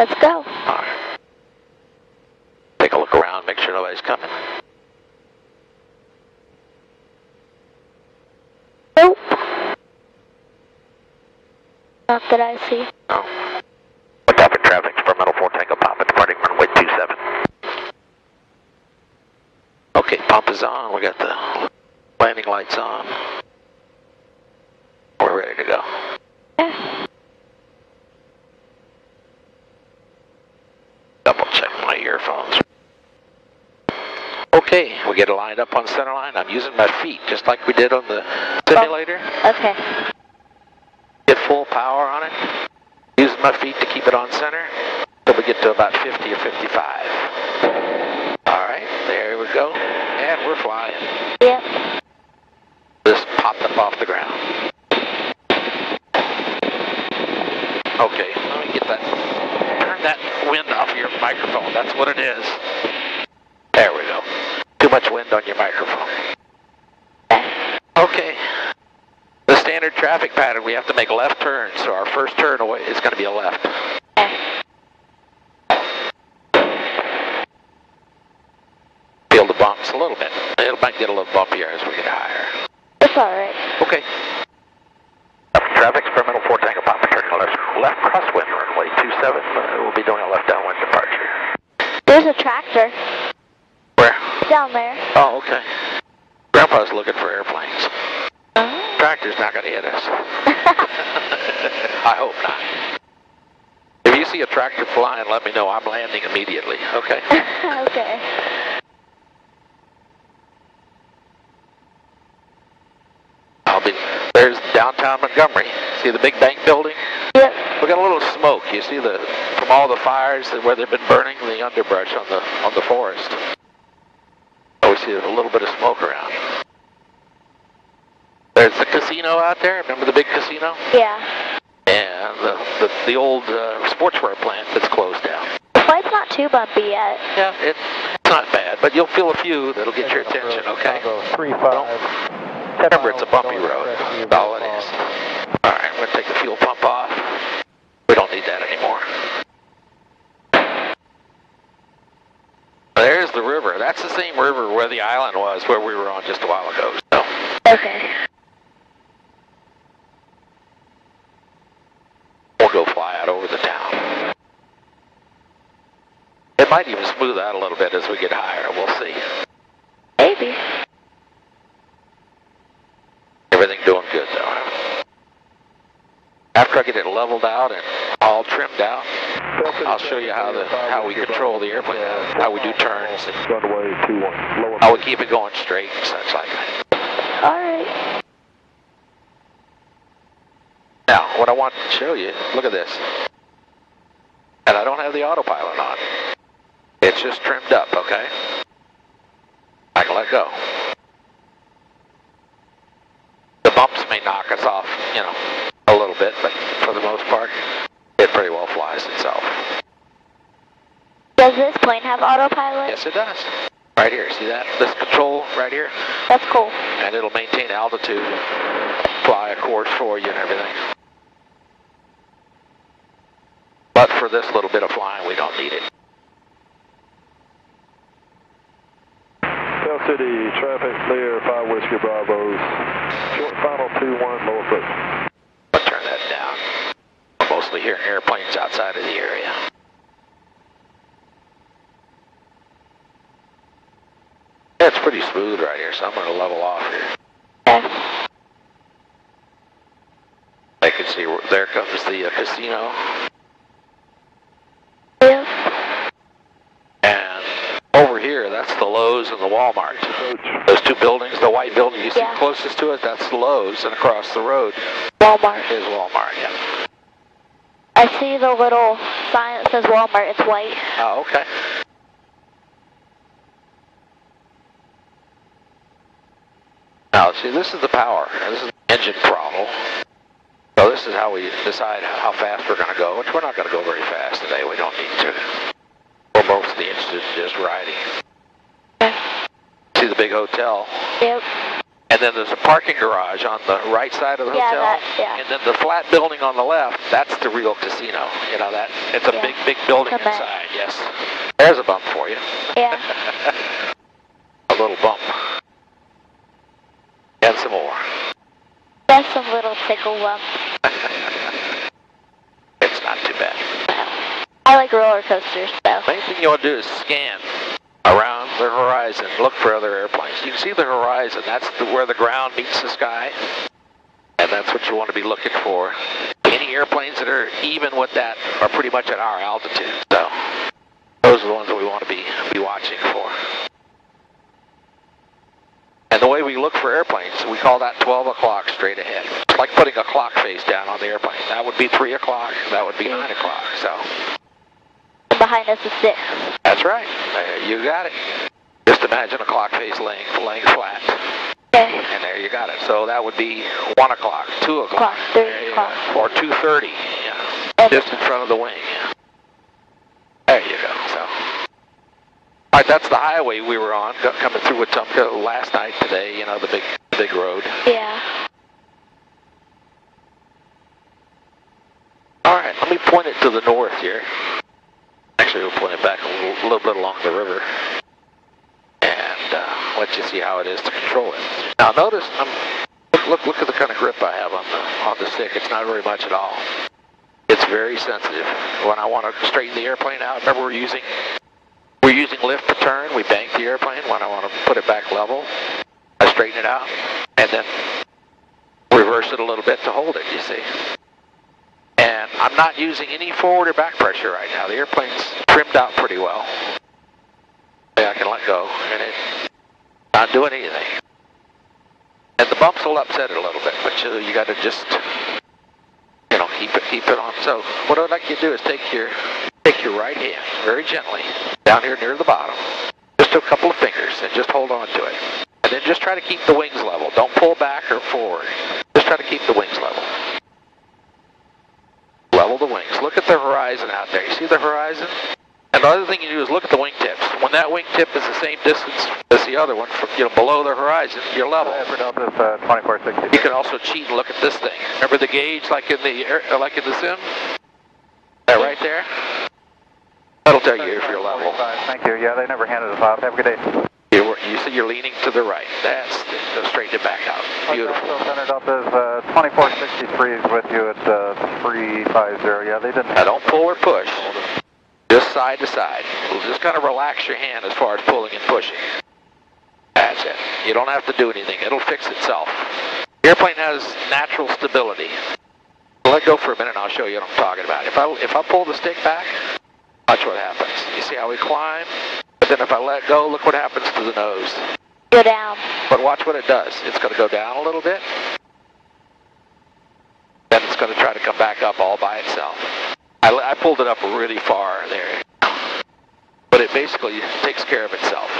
Let's go. All right. Take a look around, make sure nobody's coming. Nope. Not that I see. Oh. No. What type of traffic? Experimental 4 Tango Papa departing runway 27. Okay, pump is on. We got the landing lights on. We're ready to go. Yeah. Double check my earphones. Okay, we get it lined up on center line. I'm using my feet just like we did on the simulator. Okay. Get full power on it. Using my feet to keep it on center till we get to about 50 or 55. All right, there we go. And we're flying. Yep. Just popped up off the ground. Okay, let me get that. Turn that wind off your microphone. That's what it is. There we go. Much wind on your microphone. Okay. The standard traffic pattern, we have to make a left turns, so our first turn away is going to be a left. Feel the bumps a little bit. It might get a little bumpier as we get higher. It's alright. Okay. Traffic experimental 4 Tango Papa turning left, left crosswind runway 27. Uh, we'll be doing a left downwind departure. There's a tractor? Down there. Oh, okay. Grandpa's looking for airplanes. Oh. Tractor's not going to hit us. I hope not. If you see a tractor flying, let me know. I'm landing immediately. Okay. okay. I'll be. There's downtown Montgomery. See the big bank building? Yep. We got a little smoke. You see the from all the fires that where they've been burning the underbrush on the on the forest. See a little bit of smoke around. There's the casino out there. Remember the big casino? Yeah. And the the, the old uh, sportswear plant that's closed down. The flight's not too bumpy yet. Yeah, it, it's not bad, but you'll feel a few that'll get your attention. Okay. Three five. Remember, it's a bumpy road. That's all it is. All right, we're gonna take the fuel pump off. We don't need that anymore. There's the river. That's the same river where the island was, where we were on just a while ago. So, Okay. we'll go fly out over the town. It might even smooth out a little bit as we get higher. We'll see. Maybe. Everything doing good though. I get it leveled out and all trimmed out, I'll show you how the how we control the airplane, how we do turns, and Runway two one. Lower. how we keep it going straight and such like that. Alright. Now, what I want to show you, look at this. And I don't have the autopilot on. It's just trimmed up, okay? I can let go. The bumps may knock us off, you know, a little bit, but for the most part, it pretty well flies itself. Does this plane have autopilot? Yes, it does. Right here, see that? This control right here? That's cool. And it'll maintain altitude, fly a course for you and everything. But for this little bit of flying, we don't need it. Tell City traffic clear. Five Whiskey Bravos. Short final two one. Lower foot. But turn that down. We're mostly hearing airplanes outside of the area. Yeah, it's pretty smooth right here, so I'm going to level off here. Okay. I can see where, there comes the uh, casino. Yep. And over here, that's the Lowe's and the Walmart. Those two buildings, the white building you see Yeah. closest to it, that's Lowe's, and across the road Walmart. is Walmart, yeah. I see the little sign that says Walmart. It's white. Oh, okay. Now, see, this is the power. This is the engine throttle. So this is how we decide how fast we're going to go, which we're not going to go very fast today. We don't need to. We're mostly interested in just riding. Okay. See the big hotel? Yep. And then there's a parking garage on the right side of the Yeah, hotel. that- yeah. And then the flat building on the left, that's the real casino. You know that it's a Yeah. big, big building inside. Yes. There's a bump for you. Yeah. a little bump. Some more. That's a little tickle bump. It's not too bad. I like roller coasters, though. Main thing you want to do is scan around the horizon, look for other airplanes. You can see the horizon. That's the, where the ground meets the sky, and that's what you want to be looking for. Any airplanes that are even with that are pretty much at our altitude. So those are the ones that we want to be be watching for. And the way we look for airplanes, we call that 12 o'clock straight ahead. It's like putting a clock face down on the airplane. That would be 3 o'clock. That would be 9 o'clock. So Behind us is six. that's right. Uh, you got it. Just imagine a clock face laying, laying flat. Okay. And there you got it. So that would be 1 o'clock, 2 o'clock. Clock, three o'clock. Or 2.30, yeah. And- Just in front of the wing. yeah. There you go. So, all right, that's the highway we were on, coming through Wetumpka last night, today, you know, the big, big road. Yeah. All right, let me point it to the north here. Actually, we'll point it back a little, little bit along the river. And uh, let you see how it is to control it. Now notice, I'm, look, look, look at the kind of grip I have on the, on the stick. It's not very much at all. It's very sensitive. When I want to straighten the airplane out, remember we're using, we're using lift to turn. We bank the airplane. When I want to put it back level, I straighten it out. And then reverse it a little bit to hold it, you see. And I'm not using any forward or back pressure right now. The airplane's trimmed out pretty well. Yeah, I can let go, and it's not doing anything. And the bumps will upset it a little bit, but you, you got to just, you know, keep it keep it on. So what I'd like you to do is take your take your right hand very gently down here near the bottom, just a couple of fingers, and just hold on to it. And then just try to keep the wings level. Don't pull back or forward. Just try to keep the wings level. Level the wings. Look at the horizon out there. You see the horizon? And the other thing you do is look at the wingtips. When that wingtip is the same distance as the other one, from, you know, below the horizon, you're level. Edward Delta uh, 2460. You can also cheat and look at this thing. Remember the gauge, like in the air, uh, like in the sim? That right there. That'll tell you if you're level. Thank you. Yeah, they never handed us off. Have a good day. You, you see, you're leaning to the right. That's go straight it back out. Beautiful. So Center Delta is uh, 2463 is with you at uh, 350. Yeah, they didn't. Now don't pull or push. Just side to side. Just kind of relax your hand as far as pulling and pushing. That's it. You don't have to do anything. It'll fix itself. The airplane has natural stability. Let go for a minute and I'll show you what I'm talking about. If I, if I pull the stick back, watch what happens. You see how we climb? But then if I let go, look what happens to the nose. Go down. But watch what it does. It's going to go down a little bit. Then it's going to try to come back up all by itself. I, I pulled it up really far there. But it basically takes care of itself.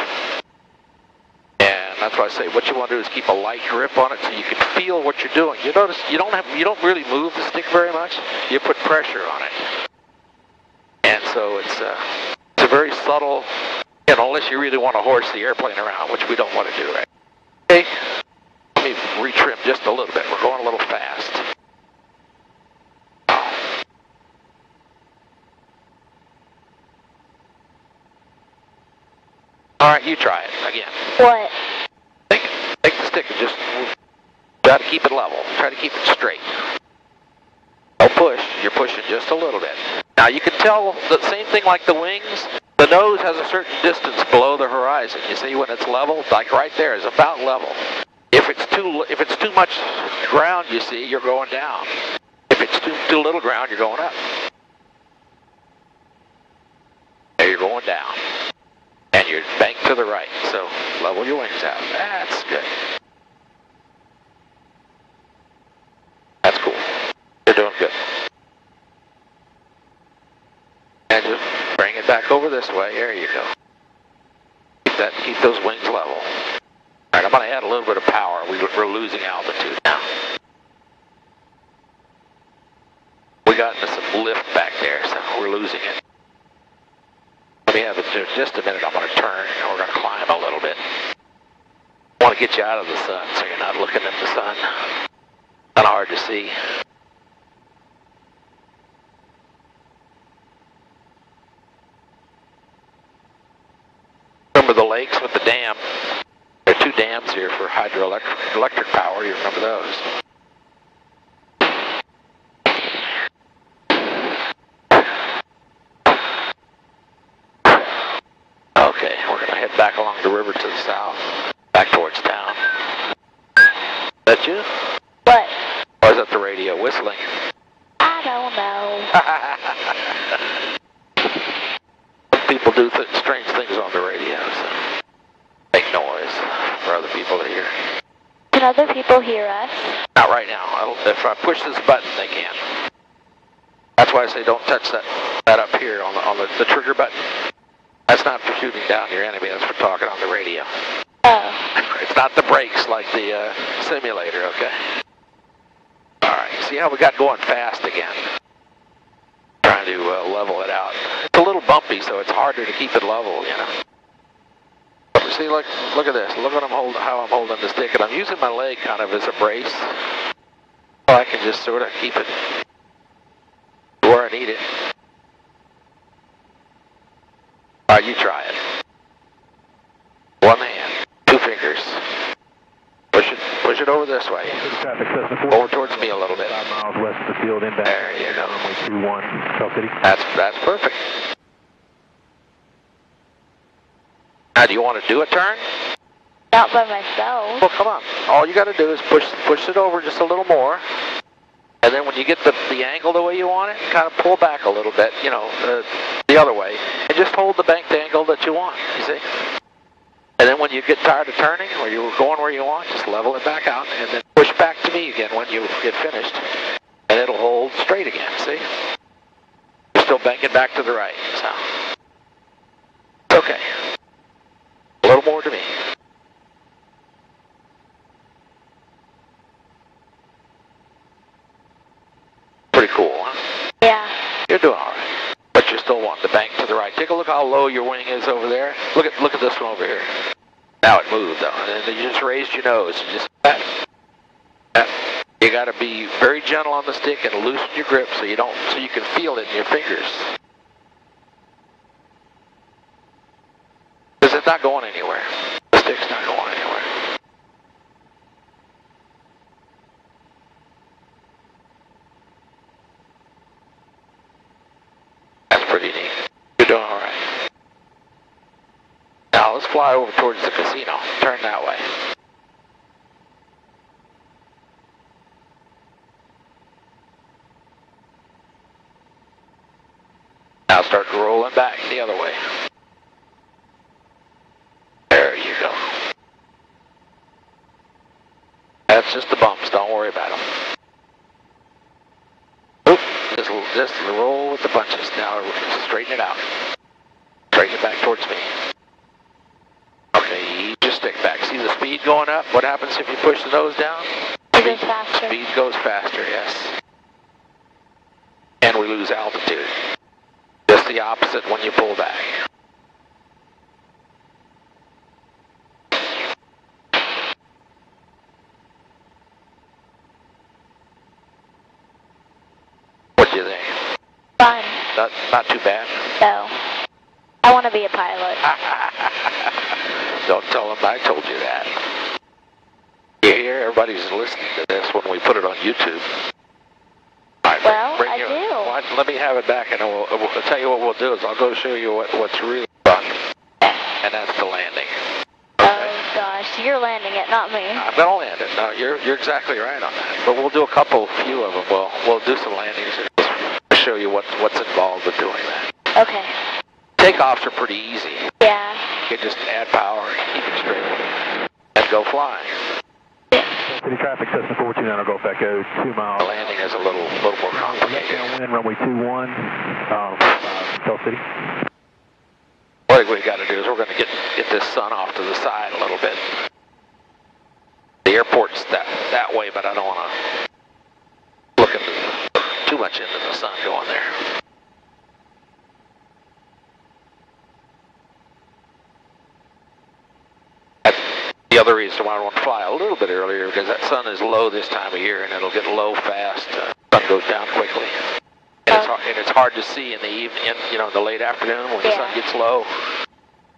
And that's why I say what you want to do is keep a light grip on it so you can feel what you're doing. You notice you don't have you don't really move the stick very much. You put pressure on it. And so it's uh, it's a very subtle you know, unless you really want to horse the airplane around, which we don't want to do, right? Okay, let me retrim just a little bit. We're going a little fast. All right, you try it again. What? Take, take the stick and just try to keep it level. Try to keep it straight. Don't push. You're pushing just a little bit. Now you can tell the same thing like the wings. The nose has a certain distance below the horizon. You see when it's level, like right there is about level. If it's too if it's too much ground, you see, you're going down. If it's too too little ground, you're going up. There you're going down. And you're banked to the right. So level your wings out. That's good. That's cool. You're doing good. And just bring it back over this way. There you go. Keep that. Keep those wings level. All right, I'm going to add a little bit of power. We, we're losing altitude now. We got some lift back there, so we're losing it. Let me have it just, just a minute. I'm going to turn and we're going to climb a little bit. I want to get you out of the sun so you're not looking at the sun. Kind of hard to see. Remember the lakes with the dam? There are two dams here for hydroelectric electric power. You remember those? Okay, we're going to head back along the river to the south, back towards town. That you? What? Or is that the radio whistling? I don't know. people do th- strange things on the radio, so make noise for other people to hear. Can other people hear us? Not right now. I'll, if I push this button, they can. That's why I say don't touch that that up here on the on the, the trigger button. That's not for shooting down your enemy. That's for talking on the radio. Oh. It's not the brakes like the uh, simulator, okay? All right. See how we got going fast again? Trying to uh, level it out. It's a little bumpy, so it's harder to keep it level, you know. See, look, look at this. Look at I'm hold, how I'm holding the stick, and I'm using my leg kind of as a brace. So I can just sort of keep it where I need it. All right, you try it. One hand, two fingers. Push it, push it over this way. Traffic Cessna 4. Over towards me a little bit. Five miles west of the field, inbound. There you go. Runway 21, Tell City. That's that's perfect. Now, do you want to do a turn? Not by myself. Well, come on. All you got to do is push push it over just a little more, and then when you get the the angle the way you want it, kind of pull back a little bit, you know, uh, the other way, and just hold the banked angle that you want. You see. And then when you get tired of turning, or you're going where you want, just level it back out, and then push back to me again when you get finished, and it'll hold straight again. See. You're still banking back to the right, so. Okay. A little more to me. Pretty cool, huh? Yeah. You're all right. But you're still wanting to bank to the right. Take a look how low your wing is over there. Look at look at this one over here. Now it moved though. And then you just raised your nose. Uh, uh, you just that. that. You got to be very gentle on the stick and loosen your grip so you don't so you can feel it in your fingers. Because it's not going anywhere. The stick's not going anywhere. That's pretty neat. You're doing all right. Now let's fly over towards the casino. Turn that way. Now start rolling back the other way. There you go. That's just the bumps. Don't worry about them. Oop, just, just roll with the punches. Now straighten it out. Straighten it back towards me. Okay, ease your stick back. See the speed going up? What happens if you push the nose down? It goes faster. Speed goes faster, yes. And we lose altitude. Just the opposite when you pull back. What do you think? Fun. Not, not too bad. So. I want to be a pilot. Don't tell them I told you that. You hear? Everybody's listening to this when we put it on YouTube. Right, bring- Well, bring I your- do. Let me have it back, and we'll, we'll I'll tell you what we'll do is I'll go show you what, what's really fun, and that's the landing. Oh, okay? Oh gosh, you're landing it, not me. I'm gonna land it. No, you're you're exactly right on that. But we'll do a couple, few of them. We'll we'll do some landings and just show you what what's involved with doing that. Okay. Takeoffs are pretty easy. Yeah. Can just add power and keep it straight and go flying. City traffic, Cessna 429, I'll go back out two The miles. landing is a little little more complicated. Downwind, runway 21, um, uh, Tell City. What we've got to do is we're going to get get this sun off to the side a little bit. The airport's that that way, but I don't want to look into too much into the sun going there. The other reason why I want to fly a little bit earlier because that sun is low this time of year and it'll get low fast. Uh, sun goes down quickly. And it's, Oh. hard, and it's hard to see in the evening, in, you know, in the late afternoon when the sun gets low.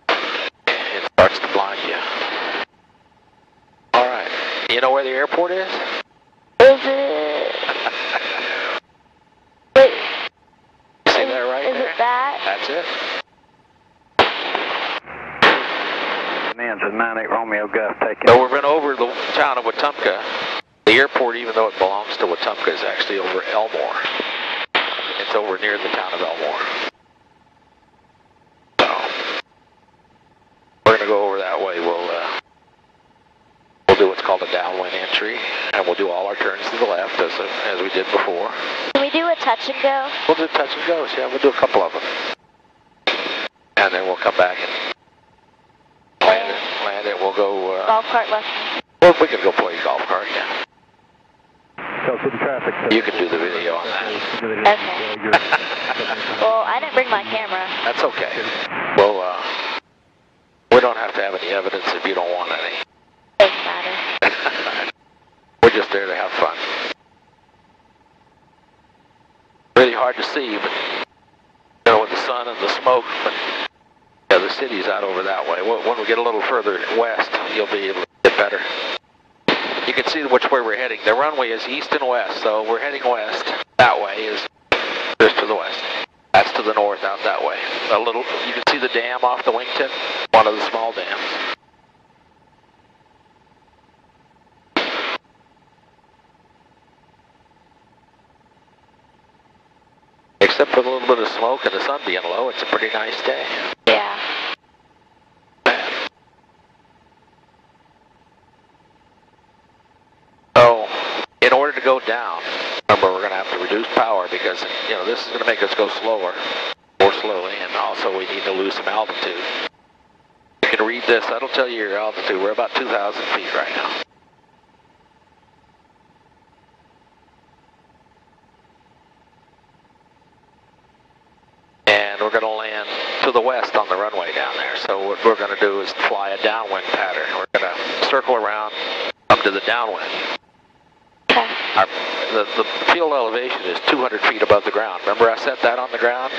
It starts to blind you. All right. You know where the airport? Is it? Wait, See is, that right is there? it that? That's it. Nan's at 98 Romeo Golf taking. So we've been over the town of Wetumpka. The airport, even though it belongs to Wetumpka, is actually over Elmore. It's over near the town of Elmore. So we're gonna go over that way. We'll uh, we'll do what's called a downwind entry, and we'll do all our turns to the left as as we did before. Can we do a touch and go? We'll do touch and goes. Yeah, we'll do a couple of them, and then we'll come back and land it. Land it. We'll go. Uh, Golf cart lessons. well, we can go play golf cart. Yeah. Go through the traffic. You can do the video on that. Well, I didn't bring my camera. That's okay. Well, uh, we don't have to have any evidence if you don't want any. Doesn't matter. We're just there to have fun. Really hard to see, but you know, with the sun and the smoke, but yeah, the city's out over that way. When we get a little further west, you'll be able to get better. You can see which way we're heading. The runway is east and west, so we're heading west. That way is just to the west. That's to the north out that way. A little, you can see the dam off the wingtip, one of the small dams. Except for a little bit of smoke and the sun being low, it's a pretty nice day. Yeah. So, in order to go down, remember we're going to have to reduce power because, you know, this is going to make us go slower, more slowly, and also we need to lose some altitude. You can read this, that'll tell you your altitude. We're about 2,000 feet right now. And we're going to land to the west on the runway down there. So what we're going to do is fly a downwind pattern. We're going to circle around, come to the downwind. Our, the, the field elevation is 200 feet above the ground. Remember I set that on the ground?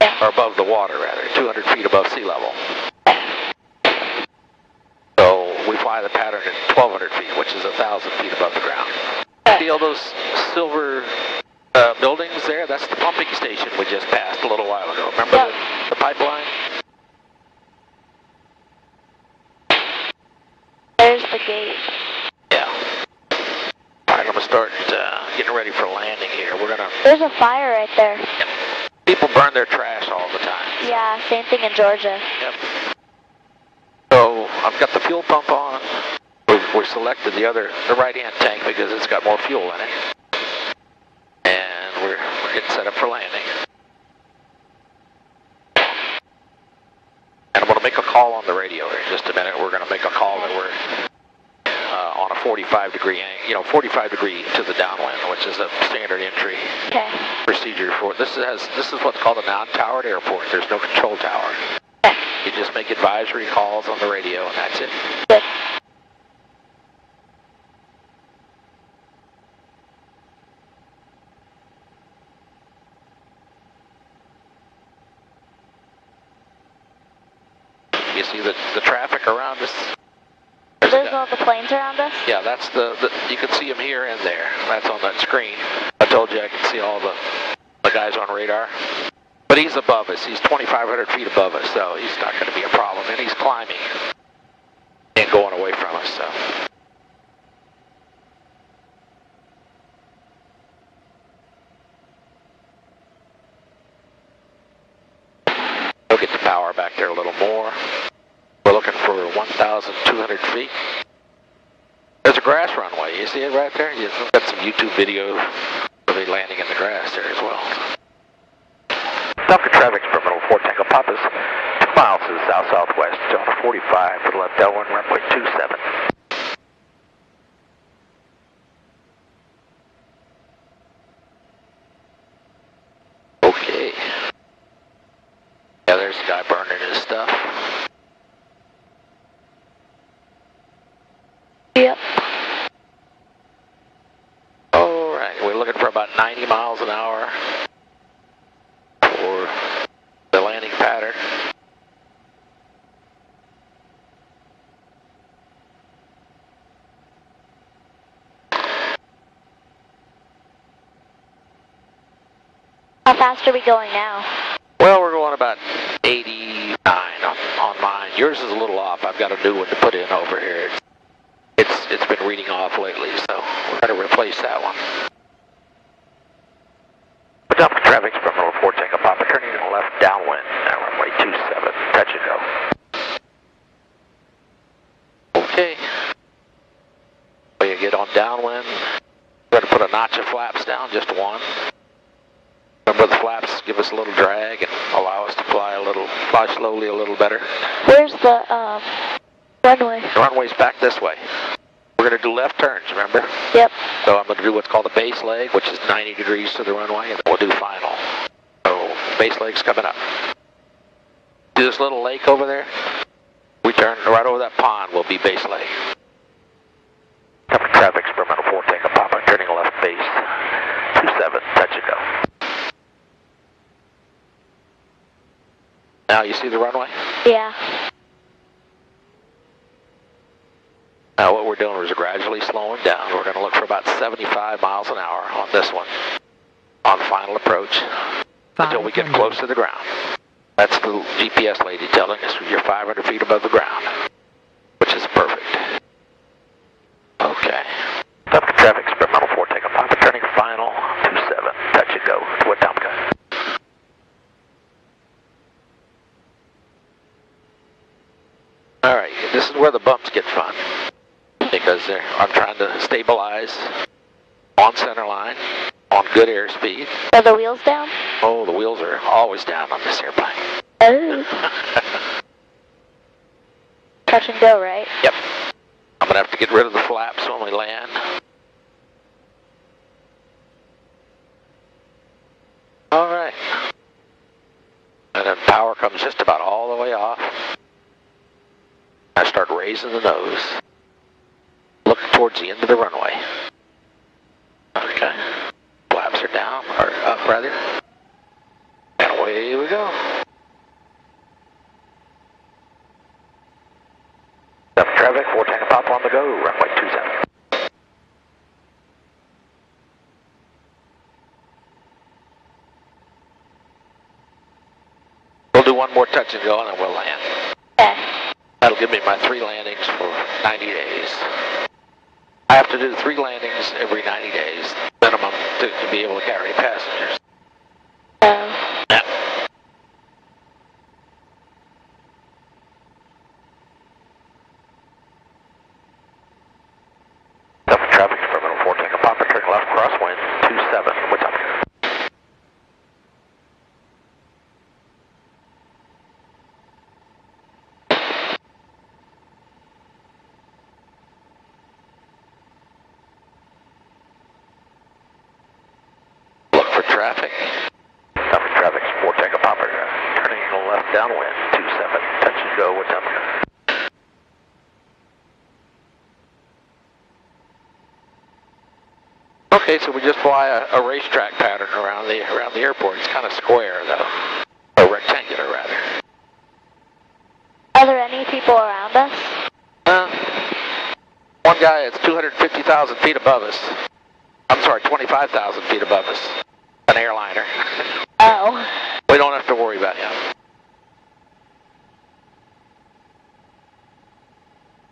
Yeah. Or above the water, rather. 200 feet above sea level. So we fly the pattern at 1,200 feet, which is 1,000 feet above the ground. See all those silver uh, buildings there? That's the pumping station we just passed a little while ago. Remember the, the pipeline? There's the gate. Yeah. All right, I'm going to start uh, getting ready for landing here. We're going to... There's a fire right there. People burn their trash all the time. Yeah, same thing in Georgia. Yep. So I've got the fuel pump on. We, we selected the other, the right-hand tank because it's got more fuel in it. And we're, we're getting set up for landing. And I'm going to make a call on the radio here in just a minute. We're going to make a call that we're 45 degree, you know, 45 degree to the downwind, which is a standard entry Okay. procedure for this has this is what's called a non-towered airport. There's no control tower. Okay. You just make advisory calls on the radio, and that's it. Good. You see the the traffic around us. There's a There's guy- all the planes around us. yeah, that's the, the you can see him here and there. That's on that screen. I told you I can see all the the guys on radar. But he's above us. He's 2,500 feet above us, so he's not going to be a problem. And he's climbing and going away from us. So. We'll get the power back there a little more. We're looking for 1,200 feet. Grass runway. You see it right there? You've got some YouTube video of me landing in the grass there as well. Delta traffic terminal 4 Tango 2 miles to the south-southwest, on 45 for the left L1 runway 27. Okay. Yeah, there's the guy burning his stuff. about 90 miles an hour for the landing pattern. How fast are we going now? Well, we're going about 89 on, on mine. Yours is a little off. I've got a new one to put in over here. It's it's, it's been reading off lately, so we're going to replace that one. Dump traffic from level 4, Tango Papa, turning left downwind, now runway 27, touch and go. Okay. When you get on downwind, we're going to put a notch of flaps down, just one. Remember the flaps give us a little drag and allow us to fly a little, fly slowly a little better. Where's the um, runway? The runway's back this way. We're going to do left turns, remember? Yep. So I'm going to do what's called a base leg, which is 90 degrees to the runway, and then we'll do final. So base leg's coming up. See this little lake over there? We turn right over that pond, will be base leg. Coming traffic, experimental 4, Tango Papa, turning left base. 27, touch and go. Now you see the runway? Yeah. Now what we're doing is gradually slowing down. We're going to look for about 75 miles an hour on this one, on final approach, until we get close to the ground. That's the GPS lady telling us you're 500 feet above the ground, which is perfect. Okay. Up to traffic, experimental 4, Tango Papa, turning final, 27, touch and go to Wetumpka. All right, this is where the bumps get fun because they're, I'm trying to stabilize on center line, on airspeed. Are the wheels down? Oh, the wheels are always down on this airplane. Oh. Touch and go, right? Yep. I'm gonna have to get rid of the flaps when we land. All right. And then power comes just about all the way off. I start raising the nose. Look towards the end of the runway. Okay. Flaps are down, or up rather. And away we go. Up traffic, 4 tank pop on the go, runway 27. We'll do one more touch and go and then we'll land. Okay. That'll give me my three landings for 90 days. I have to do three landings every 90 days minimum to, to be able to carry passengers. Um, Yeah. Double traffic, terminal 4, Tango Papa, turn left, crosswind, 27, what's up? Look for traffic. Double traffic, 4, Tango Papa, turning left downwind, 27, touch and go, what's up? Okay, so we just fly a, a racetrack pattern around the around the airport. It's kind of square though, or rectangular rather. are there any people around us? Uh, one guy is 250,000 feet above us. I'm sorry, 25,000 feet above us. An airliner. Oh. we don't have to worry about him.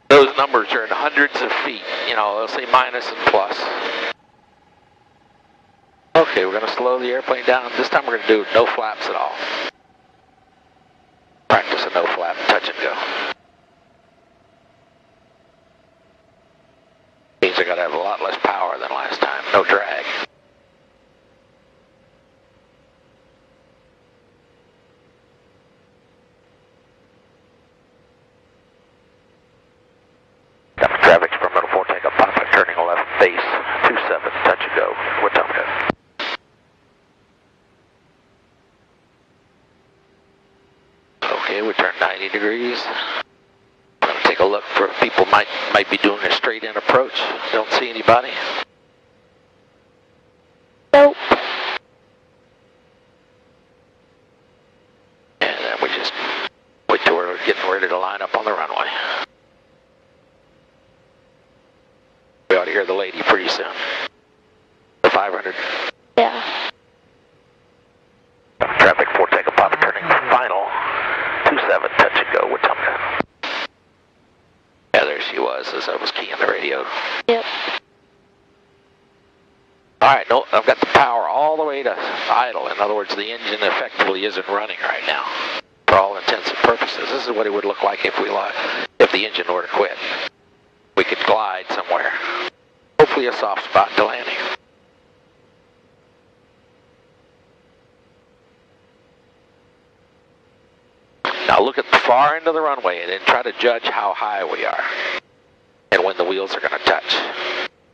Those numbers are in hundreds of feet. You know, they'll say minus and plus. We're going to slow the airplane down. This time we're going to do no flaps at all. Practice a no flap, touch and go. Means I got to have a lot less power than last time. No drag. Got traffic from middle 4, Tango Papa, turning left base, 27, touch and go. What's up, guys? Okay, we turn 90 degrees. I'm gonna take a look for if people might might be doing a straight in approach. Don't see anybody. Nope. Getting ready to line up on the runway. We ought to hear the lady pretty soon. The 500 Yeah. traffic for takeoff, Papa turning final. 27, touch and go, Wetumpka. Yeah, there she was as I was keying the radio. Yep. All right, no, I've got the power all the way to idle. In other words, the engine effectively isn't running right now. For all intents and purposes, this is what it would look like if we if the engine were to quit. We could glide somewhere. Hopefully, a soft spot to landing. Now look at the far end of the runway and then try to judge how high we are and when the wheels are going to touch.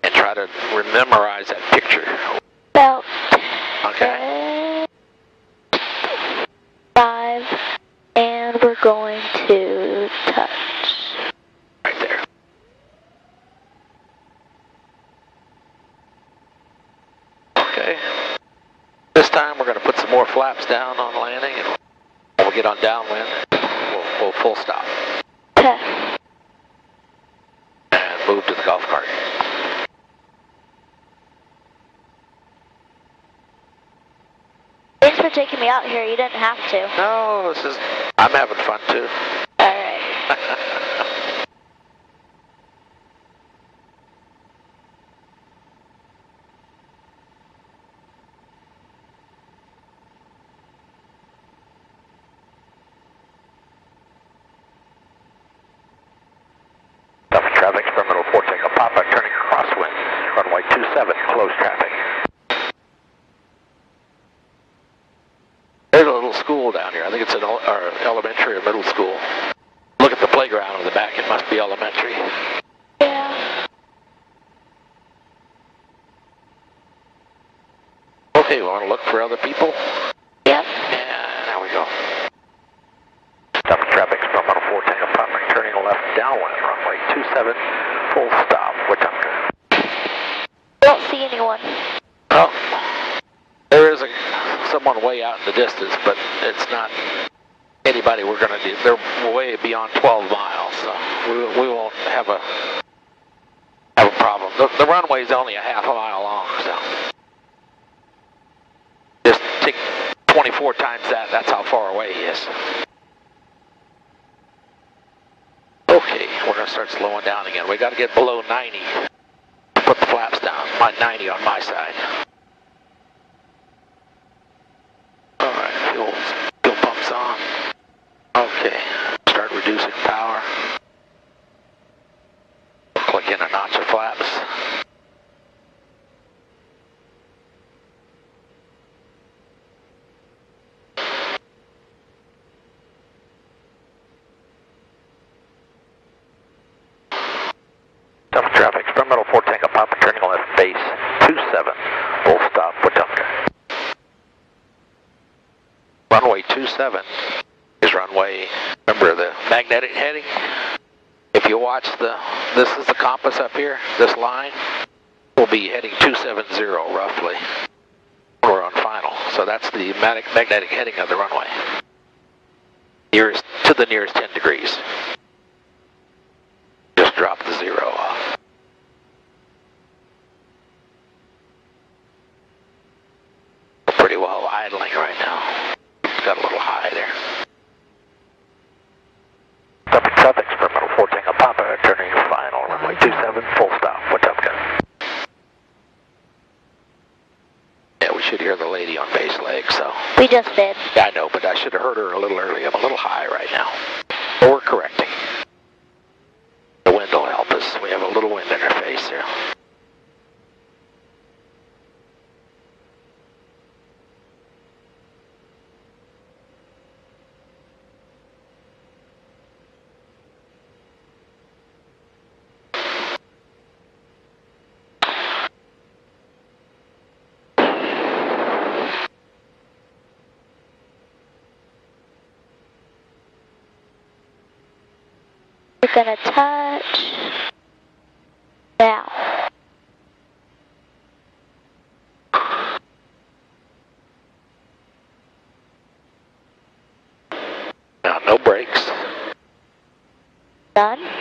And try to memorize that picture. About Okay? five, and we're going to touch. Right there. Okay. This time we're going to put some more flaps down on landing and when we get on downwind, we'll, we'll full stop Okay. and move to the golf cart. Thanks for taking me out here. You didn't have to. No, this is, I'm having fun too. All right. South traffic, terminal 4 takeoff, Papa, turning crosswind, runway 27, close traffic. There's a little school down here. I think it's an or elementary or middle school. Look at the playground in the back. It must be elementary. Yeah. Okay, we want to look for other people? Yep. And there we go. Stop traffic, terminal 4 takeoff, Papa, turning left downwind, runway 27, full stop, Wetumpka. Don't see anyone. Well, there is a, someone way out in the distance, but it's not anybody we're going to do. They're way beyond 12 miles, so we, we won't have a have a problem. The, the is only a half a mile long, so just take 24 times that. That's how far away he is. Okay, we're going to start slowing down again. We got to get below 90. Put the flaps down. My 90 on my side. All right, fuel, fuel pumps on. Okay, start reducing power. Click in a notch of flaps. Tough traffic, terminal 4 Tango Papa, turning left base 27, full stop, Wetumpka. Runway 27 is runway, remember the magnetic heading? If you watch the, this is the compass up here, this line will be heading 270 roughly. We're on final, so that's the mag- magnetic heading of the runway. Nearest, to the nearest 10 degrees. Just drop the zero off. Pretty well idling right now. Got a little high there. Stopping traffic, terminal 4 Tango Papa, turning final, runway 27, full stop, Wetumpka. Yeah, we should hear the lady on base leg, so. We just. Yeah, I know, but I should have heard her a little early. I'm a little high right now. But we're correcting. The wind will help us. We have a little wind interface here. We're gonna touch. Now. Now, no brakes. Done?